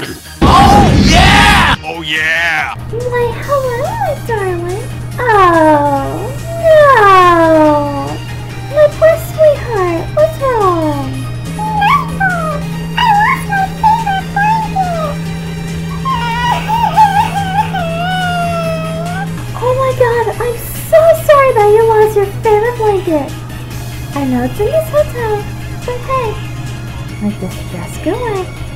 oh yeah! Oh yeah! Why hello, my darling. Oh no! My poor sweetheart, what's wrong? Nothing. I lost my favorite blanket. oh my god, I'm so sorry that you lost your favorite blanket. I know it's in this hotel, but hey, let this dress go away.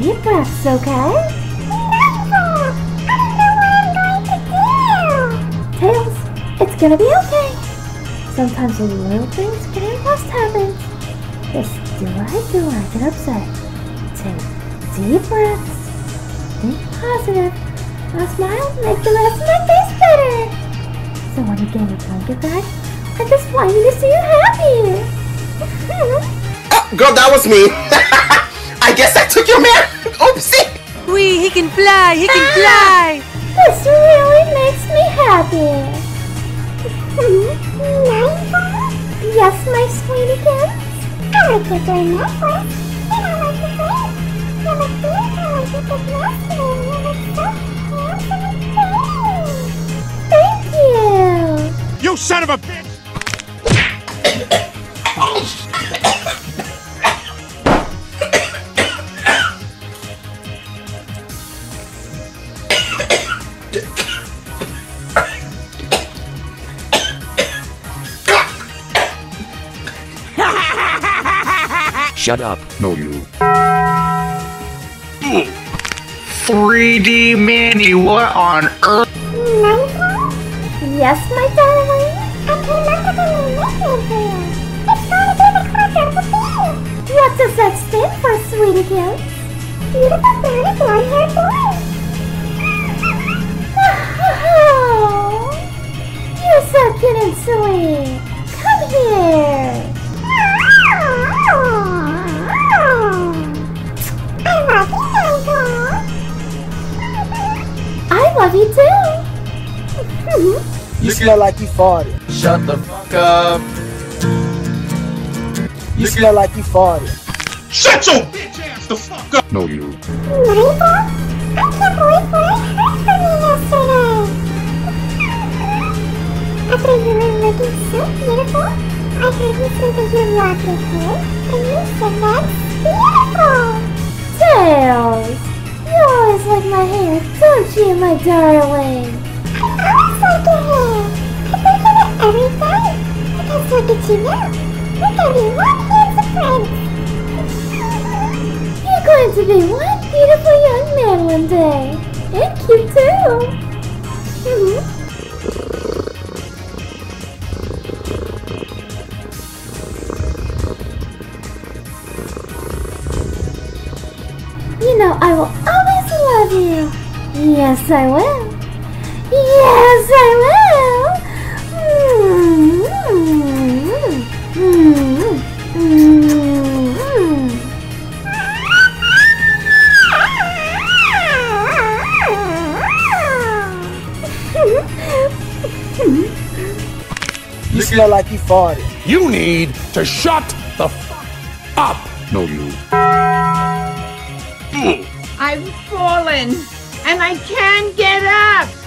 Deep breaths, okay? I don't know what I'm going to do. Tails, it's gonna be okay. Sometimes the little things getting lost happens. Just do what I do when I get upset. Take deep breaths. Think positive. A smile make the rest of my face better. So when you get your blanket back, I just want you to see you happy. Oh, girl, that was me. I guess I took your man. Oh, Oopsie. Wee, he can fly, he can ah! fly. this really makes me happy. yes, my sweetie kids. I like your gray necklace. And I like your face. You look beautiful and you look lovely. You look so handsome and pretty. Thank you. You son of a bitch! Shut up. No, you. 3D Manny, what on earth? Yes, my darling. I came up with a new nickname for you. It's going to be the quadruple B. What does that stand for, sweetie kids? Beautiful brownie blonde haired boy. Oh, you're so cute and sweet. Come here. Smell like you farted. Shut the fuck up. You smell like you farted. Shut your bitch ass the fuck up! No, you. Michael, I can't believe what I heard from you yesterday. After you looking so beautiful, I heard you say that you love your hair, and you said that's beautiful. Tails, you always like my hair, don't you, my darling? Think every day. Because look at you now. You're gonna be one handsome prince. You're going to be one beautiful young man one day. And cute too. Mhm. You know I will always love you. Yes, I will. Yes, I will. Smell like you farted. You need to shut the fuck up! No, you. I've fallen and I can't get up.